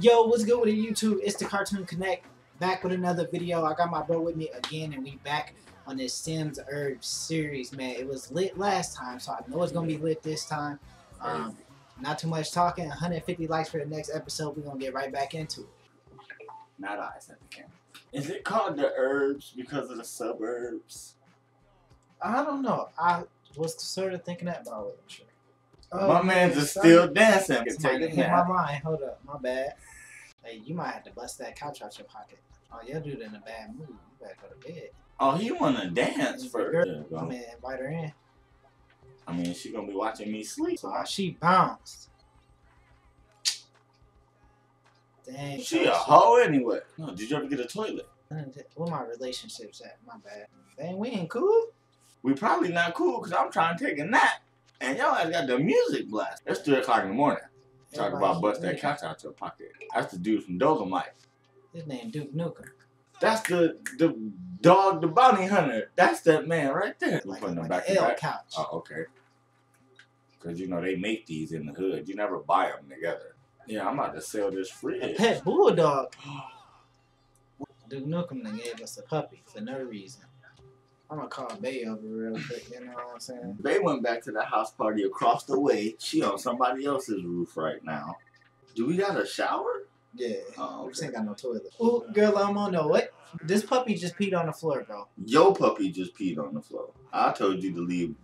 Yo, what's good with the YouTube? It's the Cartoon Connect. Back with another video. I got my bro with me again, and we back on this Sims Urbz series, man. It was lit last time, so I know it's gonna be lit this time. Um, not too much talking. 150 likes for the next episode. We're gonna get right back into it. Not eyes at the camera. Is it called the Urbz because of the suburbs? I don't know. I was sort of thinking that, but I wasn't sure. Oh, My man's yeah, is still dancing. Can take a hit my mind. Hold up, my bad. Hey, you might have to bust that couch out your pocket. Oh, your dude in a bad mood. You better go to bed. Oh, he wanna dance first. Girl, Yeah, go. I'm gonna invite her in. I mean, she gonna be watching me sleep. So while she bounced. Dang. She a coach. hoe anyway. No, did you ever get a toilet? Where my relationships at? My bad. Dang, we ain't cool. We probably not cool because I'm trying to take a nap. And y'all has got the music blast. It's 3 o'clock in the morning. Talk Everybody about bust that couch out your pocket. That's the dude from Dolomite. His name Duke Nukem. That's the the dog, the bounty hunter. That's that man right there. Like, putting them like back an to L back. couch. Oh, okay. Because, you know, they make these in the hood. You never buy them together. Yeah, I'm about to sell this fridge. A pet bulldog. Duke Nukem gave us a puppy for no reason. I'm gonna call Bay over real quick, you know what I'm saying? They went back to the house party across the way. She on somebody else's roof right now. Do we got a shower? Yeah. Oh, We just ain't got no toilet. Oh, girl, I'm on no what? This puppy just peed on the floor, bro. Your puppy just peed on the floor. I told you to leave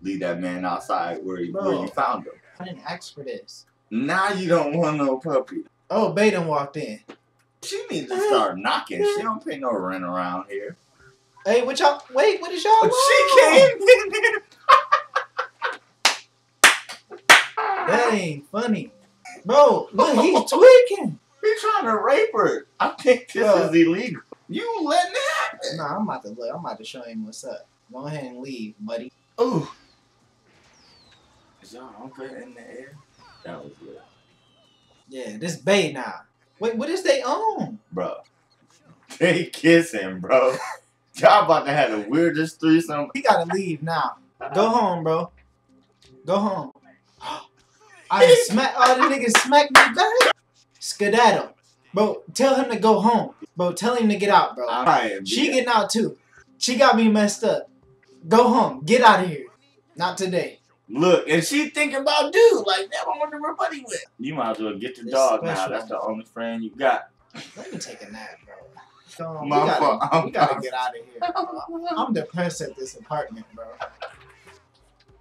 leave that man outside where, he, where you found him. I didn't ask for this. Now you don't want no puppy. Oh, Bay done walked in. She needs to start knocking. She don't pay no rent around here. Hey, what y'all? Wait, what is y'all? But she came in. That ain't funny, bro. Look, he's tweaking. He's trying to rape her. I think this Bro. is illegal. You letting it happen? Nah, I'm about to look. I'm about to show him what's up. Go ahead and leave, buddy. Ooh. Is y'all uncle in the air? That was good. Yeah, this Bay now. Wait, what is they own? Bro. They kissing, bro. Y'all about to have the weirdest threesome. He gotta leave now. Go uh-huh. home, bro. Go home. I smack. Oh, the nigga smacked me back. Skedaddle, bro. Tell him to go home, bro. Tell him to get out, bro. Alright, She yeah. getting out too. She got me messed up. Go home. Get out of here. Not today. Look, and she thinking about dude like that. I wonder where buddy went. You might as well get the This dog now. That's the only friend you got. Let me take a nap, bro. Go on. We gotta, fault. I'm we gotta get out of here. Bro. I'm depressed at this apartment, bro.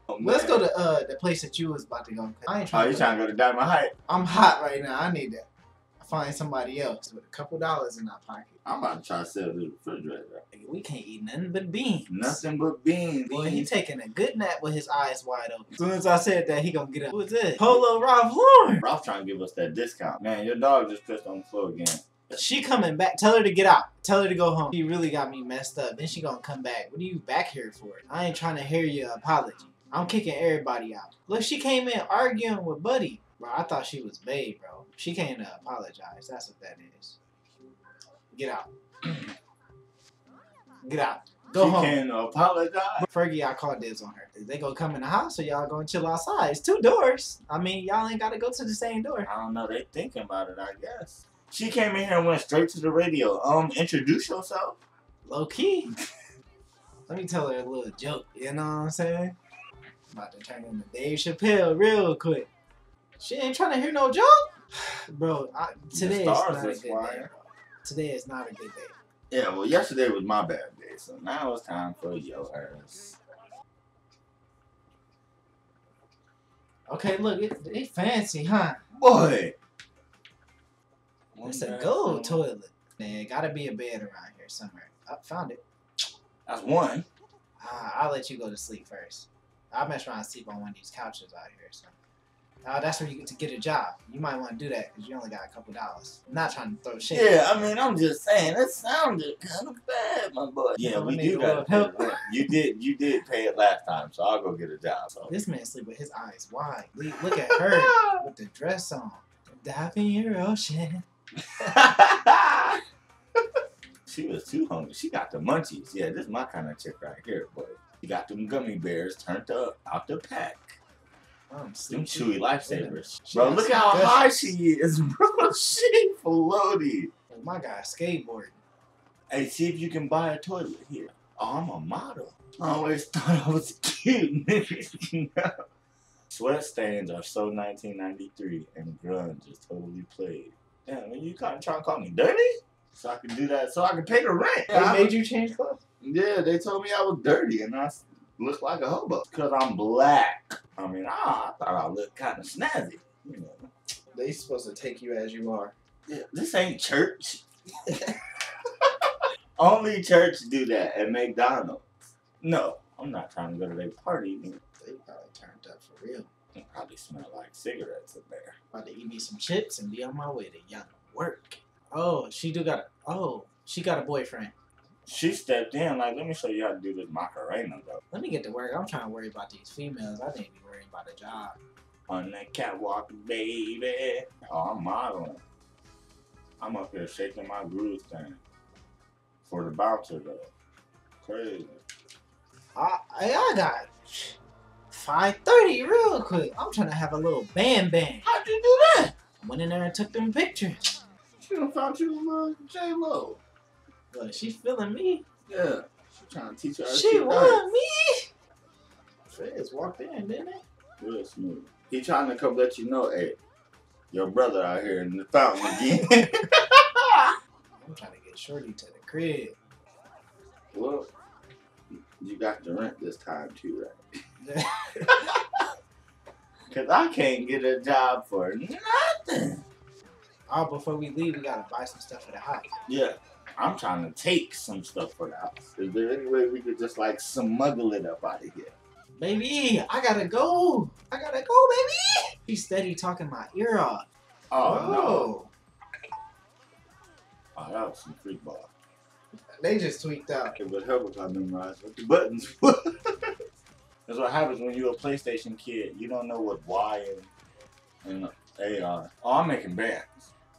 Oh, Let's go to uh the place that you was about to go. I ain't Oh, trying. you to trying to go to Diamond Heights? I'm hot right now. I need to find somebody else with a couple dollars in our pocket. I'm about to try to sell this refrigerator. Nigga, We can't eat nothing but beans. Nothing but beans. Boy, he taking a good nap with his eyes wide open. As soon as I said that, he gonna get up. Who is this? Polo Ralph Lauren. Ralph trying to give us that discount. Man, your dog just pissed on the floor again. She coming back. Tell her to get out. Tell her to go home. She really got me messed up. Then she gonna come back. What are you back here for? I ain't trying to hear your apology. I'm kicking everybody out. Look, she came in arguing with Buddy. Bro, I thought she was babe, bro. She came to apologize. That's what that is. Get out. Get out. Go she home. can apologize. Fergie, I called dibs on her. Is they gonna come in the house or y'all gonna chill outside? It's two doors. I mean, y'all ain't gotta go to the same door. I don't know. They thinking about it, I guess. She came in here and went straight to the radio. Um, introduce yourself. Low key. Let me tell her a little joke. You know what I'm saying? About to turn into Dave Chappelle real quick. She ain't trying to hear no joke, bro. I, today is not a good day. Today is not a good day. Yeah, well, yesterday was my bad day, so now it's time for your yours. Okay, look, it, they fancy, huh? Boy. It's a gold toilet. Man, gotta be a bed around here somewhere. I found it. That's one. Ah, I'll let you go to sleep first. I'll mess around and sleep on one of these couches out here. So, uh, that's where you get to get a job. You might want to do that because you only got a couple dollars. I'm not trying to throw shit. Yeah, I mean, I'm just saying that sounded kind of bad, my boy. Yeah, we do need a got to help. You did, you did pay it last time, so I'll go get a job. So. This man sleep with his eyes wide. Look look at her with the dress on. diving in your ocean. she was too hungry. She got the munchies. Yeah, this is my kind of chick right here, boy. She got them gummy bears turned up out the pack. I'm Them chewy lifesavers. Bro, look how high she is, bro. She floaty. Oh, my guy skateboarding. Hey, see if you can buy a toilet here. Oh, I'm a model. I always thought I was cute. Sweat stains are so 1993, and grunge is totally played. Damn, you kind of trying to call me dirty? So I can do that, so I can pay the rent. They Yeah, I- made you change clothes? yeah, they told me I was dirty, and I looked like a hobo. Because I'm black. I mean, ah, I thought I looked kind of snazzy. You know. They supposed to take you as you are. Yeah, this ain't church. Only church do that at McDonald's. No, I'm not trying to go to their party. They probably turned up for real. Probably smell like cigarettes in there. About to eat me some chips and be on my way to young work. Oh, she do got a. Oh, she got a boyfriend. She stepped in like, let me show you how to do this Macarena though. Let me get to work. I'm trying to worry about these females. I need to be worrying about a job. On that catwalk, baby. Oh, I'm modeling. I'm up here shaking my groove thing. For the bouncer though. Crazy. I, I got five thirty real quick. I'm trying to have a little bam bam. How'd you do that? Went in there and took them pictures. She done found you uh, little J Lo. Look, she feeling me. Yeah. She trying to teach her. She want me. Feds walked in, didn't they? Real smooth. He trying to come let you know, hey, your brother out here in the fountain again. I'm trying to get Shorty to the crib. well, you got the rent this time too, right? Cause I can't get a job for nothing. oh, before we leave, we gotta buy some stuff for the house. Yeah, I'm trying to take some stuff for the house. Is there any way we could just like smuggle it up out of here? Baby, I gotta go. I gotta go, baby. He's steady talking my ear off. Oh, no. Oh. oh, that was some freak ball. They just tweaked out. It would help if I memorized what the buttons were. That's what happens when you're a PlayStation kid. You don't know what Y and, and A are. Oh, I'm making bands.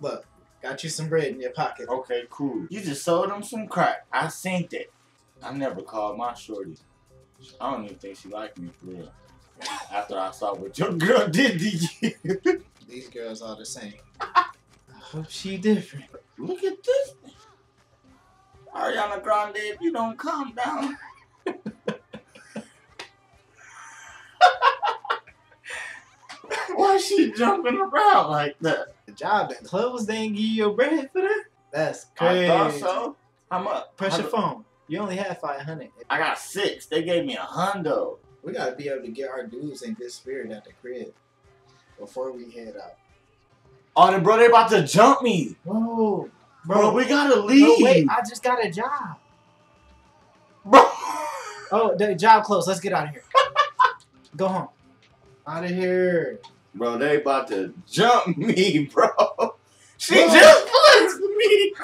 Look, got you some bread in your pocket. Okay, cool. You just sold them some crack. I seen it. I never called my shorty. I don't even think she liked me for real. After I saw what your girl did to you. These girls are the same. I hope she different. Look at this. Ariana Grande, if you don't calm down. Why is she jumping around like that? The job that closed, they ain't give you your bread for that? That's crazy. I thought so. How much? Press your How- phone. You only have 500. I got six. They gave me a hundo. We gotta be able to get our dudes in good spirit at the crib before we head out. Oh, then bro, they about to jump me. Whoa, Bro, bro. we gotta bro, leave. wait, I just got a job. Bro. Oh, the job closed. Let's get out of here. Go home. Out of here. Bro, they about to jump me, bro. She Bro. just flexed me.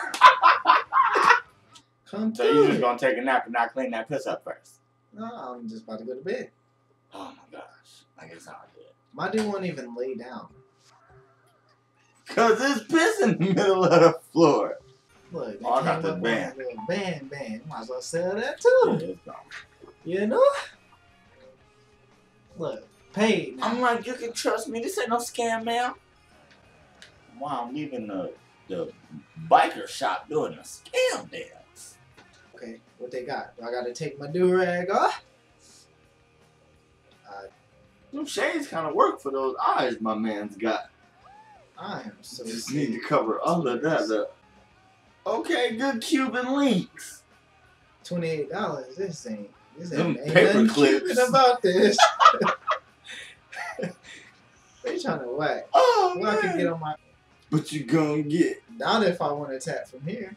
Come So you just gonna take a nap and not clean that piss up first? No, I'm just about to go to bed. Oh my gosh. I guess I'll do it. My dude won't even lay down. Cause it's piss in the middle of the floor. Look, Oh, I got the band. band, band. Might as well sell that too. it's. You know? Look, paid. Now. I'm like, you can trust me. This ain't no scam, man. Wow, I'm leaving the the biker shop doing a scam dance. Okay, what they got? Do I gotta take my do rag off? Uh, them shades kind of work for those eyes my man's got. I am so Just need to cover all of that up. Okay, good Cuban links. Twenty-eight dollars. This ain't. This ain't, ain't paper nothing clips. Cuban about this. they trying to whack. Oh Well, I can get man. on my. But you gonna get. Not if I want to tap from here.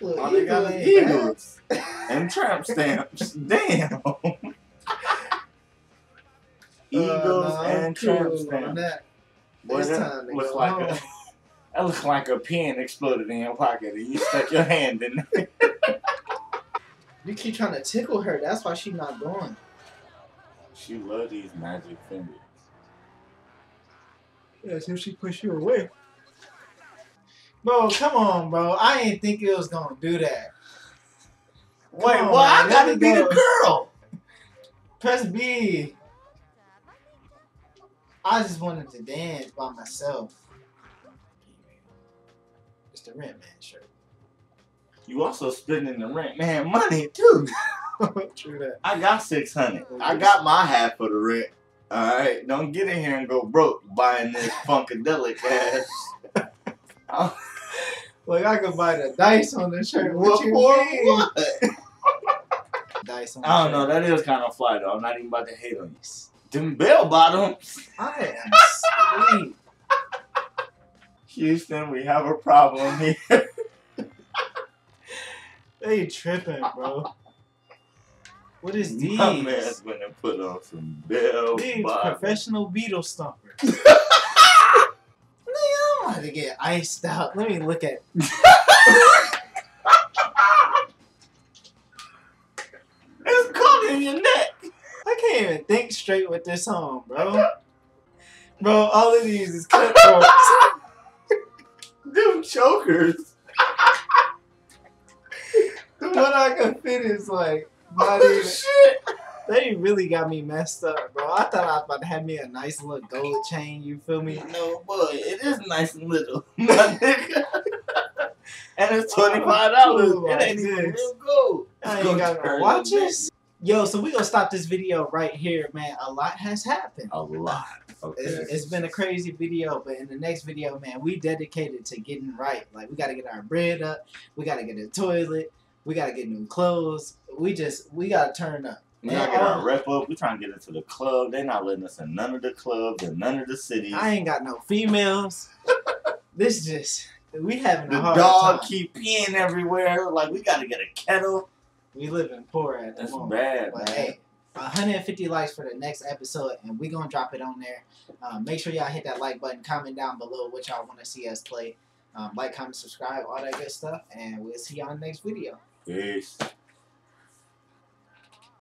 Look, All they got is eagles and trap stamps. Damn. Eagles Uh, no, and on stamps. that. Boy, It's that time looks like home. a that looks like a pen exploded in your pocket and you stuck your hand in there. You keep trying to tickle her. That's why she not going. She love these magic fingers. Yeah, so she push you away. Bro, come on, bro. I ain't think it was gonna do that. Wait, on, well, I man, gotta be me the girl. Press B. I just wanted to dance by myself. It's the rent man shirt. You also spending the rent man money too. True that. I got six hundred. I got my half of the rent. All right, don't get in here and go broke buying this funkadelic ass. Look, I could buy the dice on the shirt. what What you for what? Dice on I don't know. That is kind of fly though. I'm not even about to hate on you. Them bell bottoms. I am sweet. Houston, we have a problem here. They tripping, bro. What is these? My man's gonna put on some bell These professional beetle stompers. Nigga, I'm about to get iced out. Let me look at. It's caught in your neck. I can't even think straight with this on, bro. Bro, all of these is cutthroats. Them chokers. the one I can fit is like Oh, even. shit. They really got me messed up, bro. I thought I was about to have me a nice little gold chain. You feel me? No, boy, it is nice and little, my nigga. and it's oh, twenty five dollars. Oh, it ain't even real gold. I ain't got no watches. Yo, so we gonna stop this video right here, man. A lot has happened. A lot. Okay. It's, it's been a crazy video, but in the next video, man, we dedicated to getting right. Like we gotta get our bread up, we gotta get a toilet, we gotta get new clothes. We just we gotta turn up. we gotta get our rep up. We trying to get into the club. They not letting us in none of the clubs and none of the cities. I ain't got no females. this just we having the dog time. keep peeing everywhere. Like we gotta get a kettle. We living poor at the That's moment. bad, But man. hey, 150 likes for the next episode, and we gonna drop it on there. Um, make sure y'all hit that like button, comment down below what y'all want to see us play. Um, like, comment, subscribe, all that good stuff, and we'll see y'all in the next video. Peace.